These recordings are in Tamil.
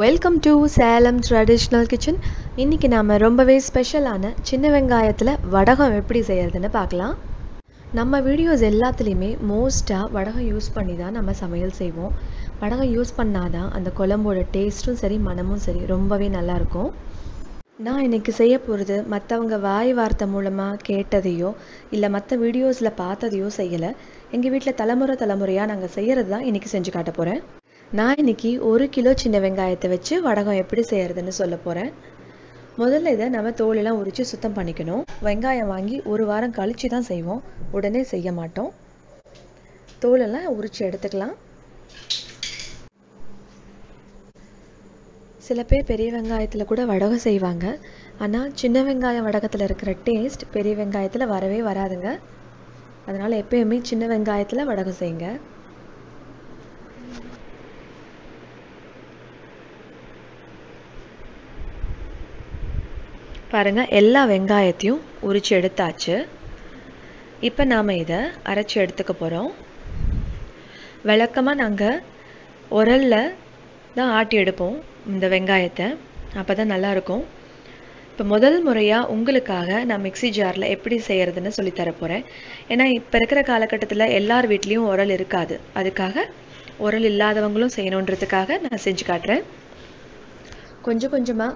Welcome to Salem traditional kitchen இன்றைக்கி நாம் ரொம்பவே ஸ்பெஷலான சின்ன வெங்காயத்தில் வடகம் எப்படி செய்கிறதுன்னு பார்க்கலாம். நம்ம வீடியோஸ் எல்லாத்துலேயுமே மோஸ்ட்டாக வடகம் யூஸ் பண்ணி தான் நம்ம சமையல் செய்வோம். வடகம் யூஸ் பண்ணாதான் அந்த குழம்போட டேஸ்ட்டும் சரி மனமும் சரி ரொம்பவே நல்லாயிருக்கும். நான் இன்னைக்கு செய்ய போகிறது மற்றவங்க வாய் வார்த்தை மூலமாக கேட்டதையோ இல்லை மற்ற வீடியோஸில் பார்த்ததையோ செய்யலை. எங்கள் வீட்டில் தலைமுறை தலைமுறையாக நாங்கள் செய்கிறது தான் இன்றைக்கி செஞ்சு காட்ட போகிறேன் நான் இன்னைக்கு ஒரு கிலோ சின்ன வெங்காயத்தை வச்சு வடகம் எப்படி செய்யறதுன்னு சொல்ல போகிறேன் முதல்ல இதை நம்ம தோலெல்லாம் உரித்து சுத்தம் பண்ணிக்கணும். வெங்காயம் வாங்கி ஒரு வாரம் கழித்து தான் செய்வோம். உடனே செய்ய மாட்டோம். தோலெல்லாம் உரித்து எடுத்துக்கலாம். சில பேர் பெரிய வெங்காயத்தில் கூட வடகம் செய்வாங்க. ஆனால் சின்ன வெங்காயம் வடகத்தில் இருக்கிற டேஸ்ட் பெரிய வெங்காயத்தில் வரவே வராதுங்க. அதனால் எப்பயுமே சின்ன வெங்காயத்தில் வடகம் செய்யுங்க. பாருங்க எல்லா வெங்காயத்தையும் உரிச்சு எடுத்தாச்சு. இப்போ நாம் இதை அரைச்சி எடுத்துக்க போகிறோம் வழக்கமாக நாங்கள் உரலில் தான் ஆட்டி எடுப்போம் இந்த வெங்காயத்தை. அப்போ தான் நல்லாயிருக்கும் இப்போ முதல் முறையாக உங்களுக்காக நான் மிக்சி ஜாரில் எப்படி செய்கிறதுன்னு சொல்லித்தர போகிறேன் ஏன்னா இப்போ இருக்கிற காலகட்டத்தில் எல்லார் வீட்லேயும் உரல் இருக்காது. அதுக்காக உரல் இல்லாதவங்களும் செய்யணுன்றதுக்காக நான் செஞ்சு காட்டுறேன். கொஞ்சம் கொஞ்சமாக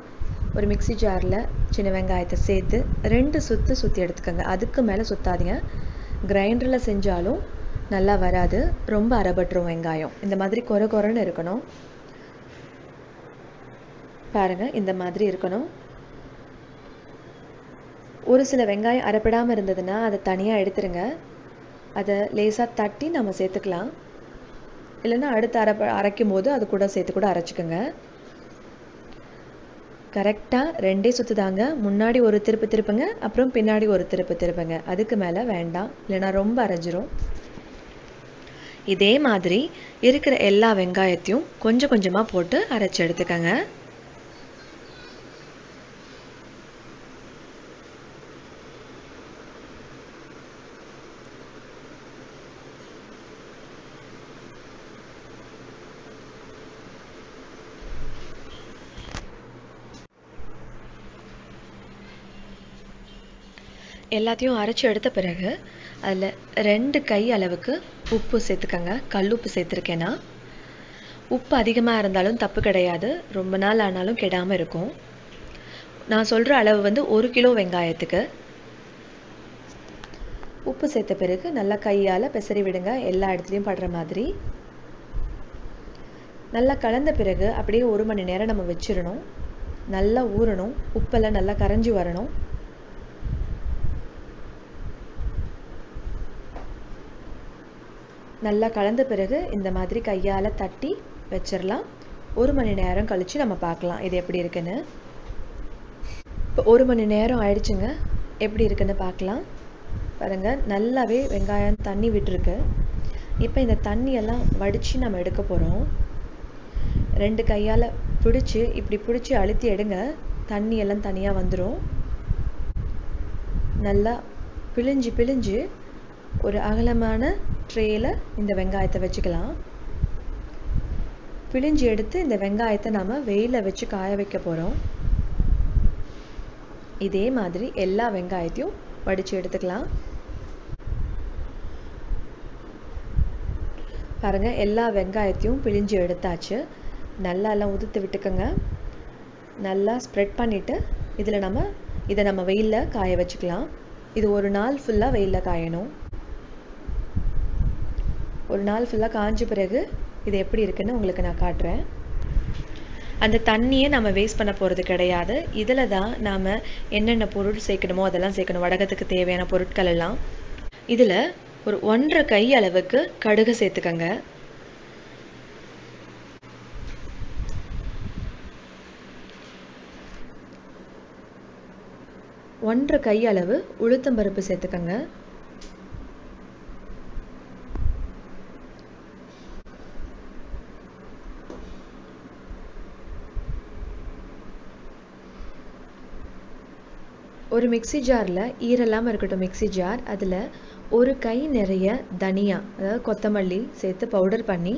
ஒரு மிக்சி ஜாரில் சின்ன வெங்காயத்தை சேர்த்து ரெண்டு சுற்று சுற்றி எடுத்துக்கோங்க. அதுக்கு மேலே சுற்றாதீங்க கிரைண்டரில் செஞ்சாலும் நல்லா வராது. ரொம்ப அறப்பட்டுரும் வெங்காயம். இந்த மாதிரி கொர கொரன்னு இருக்கணும். பாருங்க இந்த மாதிரி இருக்கணும். ஒரு சில வெங்காயம் அரைப்படாமல் இருந்ததுன்னா அதை தனியாக எடுத்துருங்க. அதை லேசாக தட்டி நம்ம சேர்த்துக்கலாம். இல்லைன்னா அடுத்து அரைப்ப அரைக்கும் போது அது கூட சேர்த்து கூட அரைச்சிக்கோங்க. கரெக்டாக ரெண்டே சுற்று தாங்க முன்னாடி ஒரு திருப்பு திருப்புங்க அப்புறம் பின்னாடி ஒரு திருப்பு திருப்புங்க. அதுக்கு மேலே வேண்டாம். இல்லைன்னா ரொம்ப அரைஞ்சிரும். இதே மாதிரி இருக்கிற எல்லா வெங்காயத்தையும் கொஞ்சம் கொஞ்சமாக போட்டு அரைச்சி எடுத்துக்கங்க. எல்லாத்தையும் அரைச்சி எடுத்த பிறகு அதில் ரெண்டு கை அளவுக்கு உப்பு சேர்த்துக்கங்க. கல் உப்பு சேர்த்துருக்கேன்னா உப்பு அதிகமாக இருந்தாலும் தப்பு கிடையாது. ரொம்ப நாள் ஆனாலும் கெடாமல் இருக்கும். நான் சொல்கிற அளவு வந்து ஒரு கிலோ வெங்காயத்துக்கு. உப்பு சேர்த்த பிறகு நல்லா கையால் பெசரி விடுங்க. எல்லா இடத்துலையும் படுற மாதிரி. நல்லா கலந்த பிறகு அப்படியே ஒரு மணி நேரம் நம்ம வச்சிடணும். நல்லா ஊறணும். உப்பெல்லாம் நல்லா கரைஞ்சி வரணும். நல்லா கலந்த பிறகு இந்த மாதிரி கையால் தட்டி வச்சிடலாம் ஒரு மணி நேரம் கழித்து நம்ம பார்க்கலாம் இது எப்படி இருக்குன்னு. இப்போ ஒரு மணி நேரம் ஆயிடுச்சுங்க. எப்படி இருக்குன்னு பார்க்கலாம். பாருங்கள் நல்லாவே வெங்காயம் தண்ணி விட்டுருக்கு. இப்போ இந்த தண்ணியெல்லாம் வடித்து நம்ம எடுக்க போகிறோம் ரெண்டு கையால் பிடிச்சி இப்படி பிடிச்சி அழுத்தி எடுங்க. தண்ணியெல்லாம் தனியாக வந்துடும் நல்லா பிழிஞ்சு பிழிஞ்சு ஒரு அகலமான ட்ரேயில் இந்த வெங்காயத்தை வச்சுக்கலாம். பிழிஞ்சு எடுத்து இந்த வெங்காயத்தை நாம் வெயிலில் வச்சு காய வைக்க போகிறோம் இதே மாதிரி எல்லா வெங்காயத்தையும் வடித்து எடுத்துக்கலாம். பாருங்கள் எல்லா வெங்காயத்தையும் பிழிஞ்சு எடுத்தாச்சு. நல்லா எல்லாம் உதுத்து விட்டுக்கோங்க. நல்லா ஸ்ப்ரெட் பண்ணிவிட்டு இதில் நம்ம இதை நம்ம வெயிலில் காய வச்சுக்கலாம். இது ஒரு நாள் ஃபுல்லாக வெயிலில் காயணும். ஒரு நாள் ஃபுல்லாக காஞ்ச பிறகு இது எப்படி இருக்குன்னு உங்களுக்கு நான் காட்டுறேன். அந்த தண்ணியை நம்ம வேஸ்ட் பண்ண போகிறது கிடையாது. இதில் தான் நாம் என்னென்ன பொருள் சேர்க்கணுமோ அதெல்லாம் சேர்க்கணும். வடகத்துக்கு தேவையான பொருட்கள் எல்லாம். இதில் ஒரு ஒன்றரை கை அளவுக்கு கடுகு சேர்த்துக்கங்க. ஒன்றரை கை அளவு உளுத்தம்பருப்பு சேர்த்துக்கங்க. மிக்சி ஜாரில் ஈரல்லாமல் இருக்கட்டும் மிக்சி ஜார் அதில் ஒரு கை நிறைய தனியா அதாவது கொத்தமல்லி சேர்த்து பவுடர் பண்ணி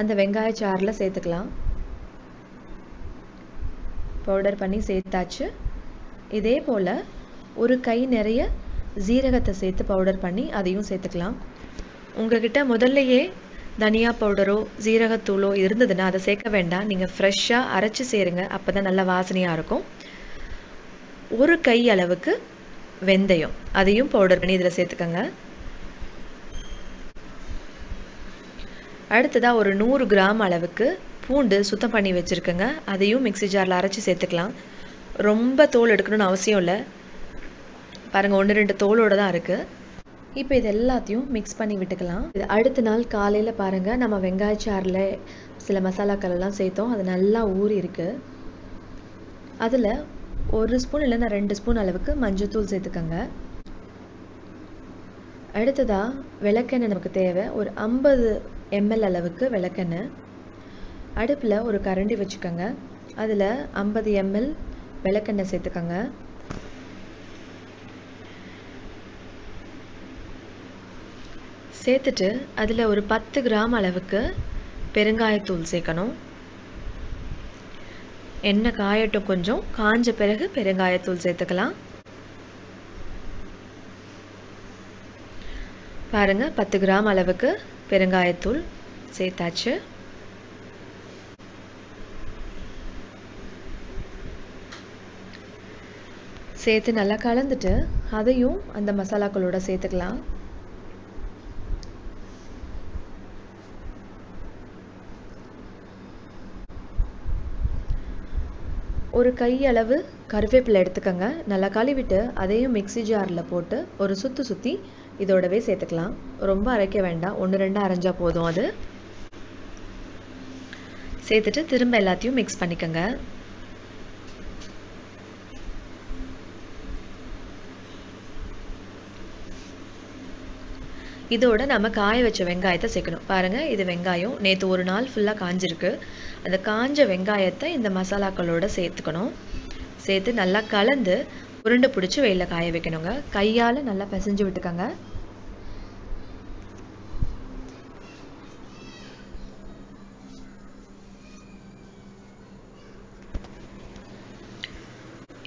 அந்த வெங்காய சாரில் சேர்த்துக்கலாம். பவுடர் பண்ணி சேர்த்தாச்சு. இதே போல் ஒரு கை நிறைய ஜீரகத்தை சேர்த்து பவுடர் பண்ணி அதையும் சேர்த்துக்கலாம். உங்ககிட்ட முதல்லையே தனியா பவுடரோ ஜீரகத்தூளோ இருந்ததுன்னா அதை சேர்க்க வேண்டாம். நீங்கள் ஃப்ரெஷ்ஷாக அரைச்சி சேருங்க. அப்போ தான் நல்ல வாசனையாக இருக்கும். ஒரு கை அளவுக்கு வெந்தயம். அதையும் பவுடர் பண்ணி இதில் சேர்த்துக்கோங்க. அடுத்ததாக ஒரு நூறு கிராம் அளவுக்கு பூண்டு சுத்தம் பண்ணி வச்சுருக்கேங்க. அதையும் மிக்சி ஜாரில் அரைச்சி சேர்த்துக்கலாம். ரொம்ப தோல் எடுக்கணும்னு அவசியம் இல்லை. பாருங்கள் ஒன்று ரெண்டு தோலோடு தான் இருக்குது இப்போ இது எல்லாத்தையும் மிக்ஸ் பண்ணி விட்டுக்கலாம். இது அடுத்த நாள் காலையில் பாருங்கள் நம்ம வெங்காயச்சாறில் சில மசாலாக்கள் எல்லாம் சேர்த்தோம். அது நல்லா ஊறி இருக்குது அதில் ஒரு ஸ்பூன் இல்லைன்னா ரெண்டு ஸ்பூன் அளவுக்கு மஞ்சத்தூள் சேர்த்துக்கோங்க. அடுத்ததாக விளக்கெண்ணெய் நமக்கு தேவை. ஒரு ஐம்பது எம்எல் அளவுக்கு விளக்கெண்ணெய். அடுப்பில் ஒரு கரண்டி வச்சுக்கோங்க. அதில் ஐம்பது எம்எல் விளக்கெண்ணெய் சேர்த்துக்கோங்க. சேர்த்துட்டு அதில் ஒரு பத்து கிராம் அளவுக்கு பெருங்காயத்தூள் சேர்க்கணும். எண்ணெய் காயட்டும் கொஞ்சம். காஞ்ச பிறகு பெருங்காயத்தூள் சேர்த்துக்கலாம். பாருங்க பத்து கிராம் அளவுக்கு பெருங்காயத்தூள் சேர்த்தாச்சு. சேர்த்து நல்லா கலந்துட்டு அதையும் அந்த மசாலாக்களோட சேர்த்துக்கலாம். ஒரு கையளவு கருவேப்பிலை எடுத்துக்கோங்க. நல்லா கழுவிட்டு அதையும் மிக்சி ஜாரில் போட்டு ஒரு சுற்றி சுற்றி இதோடவே சேர்த்துக்கலாம். ரொம்ப அரைக்க வேண்டாம். ஒன்று ரெண்டு அரைஞ்சா போதும் அது. சேர்த்துட்டு திரும்ப எல்லாத்தையும் மிக்ஸ் பண்ணிக்கோங்க. இதோட நம்ம காய வச்ச வெங்காயத்தை சேர்க்கணும். பாருங்கள் இது வெங்காயம். நேற்று ஒரு நாள் ஃபுல்லாக காஞ்சிருக்கு. அந்த காஞ்ச வெங்காயத்தை இந்த மசாலாக்களோட சேர்த்துக்கணும். சேர்த்து நல்லா கலந்து உருண்டை பிடிச்சி வெயிலில் காய வைக்கணுங்க. கையால் நல்லா பிசைஞ்சு விட்டுக்கோங்க.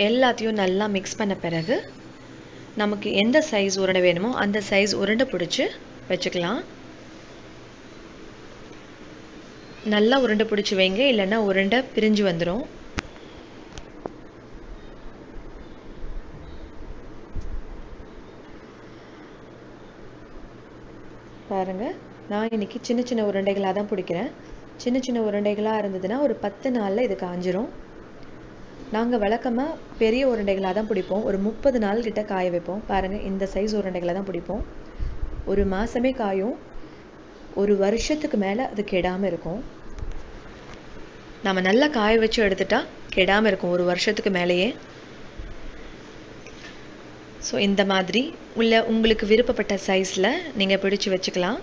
எல்லாத்தையும் நல்லா மிக்ஸ் பண்ண பிறகு நமக்கு எந்த சைஸ் உருண்டை வேணுமோ அந்த சைஸ் உருண்டை பிடிச்சி வச்சுக்கலாம். நல்லா உருண்டை பிடிச்சி வைங்க இல்லைன்னா உருண்டை பிரிஞ்சு வந்துடும் பாருங்க நான் இன்னைக்கு சின்ன சின்ன உருண்டைகளாக தான் பிடிக்கிறேன். சின்ன சின்ன உருண்டைகளாக இருந்ததுன்னா ஒரு பத்து நாளில் இது காஞ்சிரும் நாங்கள் வழக்கமாக பெரிய உருண்டைகளாக தான் பிடிப்போம். ஒரு முப்பது நாள் கிட்ட காய வைப்போம். பாருங்கள் இந்த சைஸ் உருண்டைகளை தான் பிடிப்போம். ஒரு மாதமே காயும். ஒரு வருஷத்துக்கு மேலே அது கெடாமல் இருக்கும். நம்ம நல்லா காய வச்சு எடுத்துட்டா கெடாமல் இருக்கும் ஒரு வருஷத்துக்கு மேலேயே. ஸோ இந்த மாதிரி உள்ள உங்களுக்கு விருப்பப்பட்ட சைஸில் நீங்கள் பிடிச்சு வச்சுக்கலாம்.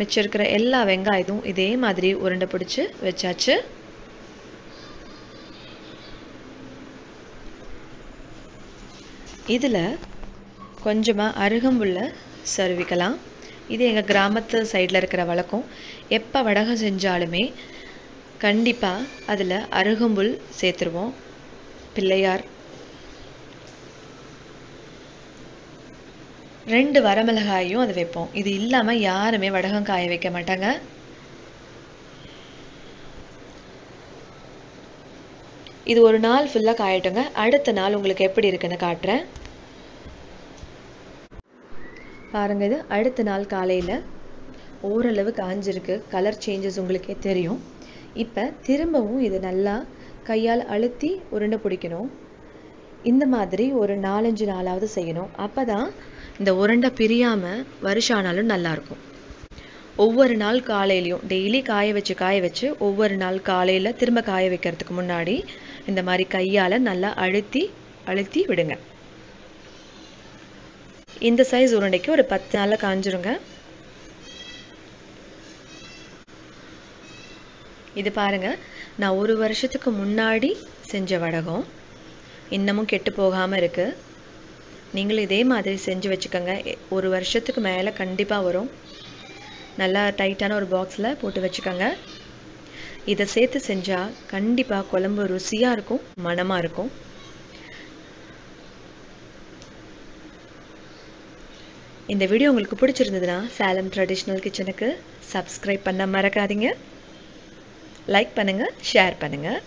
மிச்சம் இருக்கிற எல்லா வெங்காயத்தும் இதே மாதிரி உருண்டை பிடிச்சி வச்சாச்சு. இதில் கொஞ்சமாக அருகம்புல்ல சருவிக்கலாம். இது எங்கள் கிராமத்து சைடில் இருக்கிற வழக்கம். எப்போ வடகம் செஞ்சாலுமே கண்டிப்பாக அதில் அருகம்புல் சேர்த்துருவோம். பிள்ளையார். ரெண்டு வரமிளகாயும் அது வைப்போம். இது இல்லாமல் யாருமே வடகம் காய வைக்க மாட்டாங்க. இது ஒரு நாள் ஃபுல்லாக காயட்டுங்க. அடுத்த நாள் உங்களுக்கு எப்படி இருக்குன்னு காட்டுறேன். பாருங்க இது அடுத்த நாள் காலையில் ஓரளவு காஞ்சிருக்கு. கலர் சேஞ்சஸ் உங்களுக்கே தெரியும். இப்போ திரும்பவும் இது நல்லா கையால் அழுத்தி உருண்டை பிடிக்கணும். இந்த மாதிரி ஒரு நாலஞ்சு நாளாவது செய்யணும். அப்போ தான் இந்த உருண்டை பிரியாமல் வருஷம் ஆனாலும் நல்லாயிருக்கும். ஒவ்வொரு நாள் காலையிலையும் டெய்லி காய வச்சு காய வச்சு ஒவ்வொரு நாள் காலையில் திரும்ப காய வைக்கிறதுக்கு முன்னாடி இந்த மாதிரி கையால் நல்லா அழுத்தி அழுத்தி விடுங்க. இந்த சைஸ் உருண்டைக்கு ஒரு பத்து நாளில் காஞ்சிருங்க. இது பாருங்க நான் ஒரு வருஷத்துக்கு முன்னாடி செஞ்ச வடகம். இன்னமும் கெட்டு போகாமல் இருக்குது நீங்களும் இதே மாதிரி செஞ்சு வச்சுக்கோங்க. ஒரு வருஷத்துக்கு மேலே கண்டிப்பாக வரும். நல்லா டைட்டான ஒரு பாக்ஸில் போட்டு வச்சுக்கோங்க. இதை சேர்த்து செஞ்சால் கண்டிப்பாக குழம்பு ருசியாக இருக்கும் மனமாக இருக்கும். இந்த வீடியோ உங்களுக்கு பிடிச்சிருந்ததுன்னா சேலம் ட்ரெடிஷ்னல் கிச்சனுக்கு சப்ஸ்கிரைப் பண்ண மறக்காதீங்க. லைக் பண்ணுங்கள் ஷேர் பண்ணுங்கள்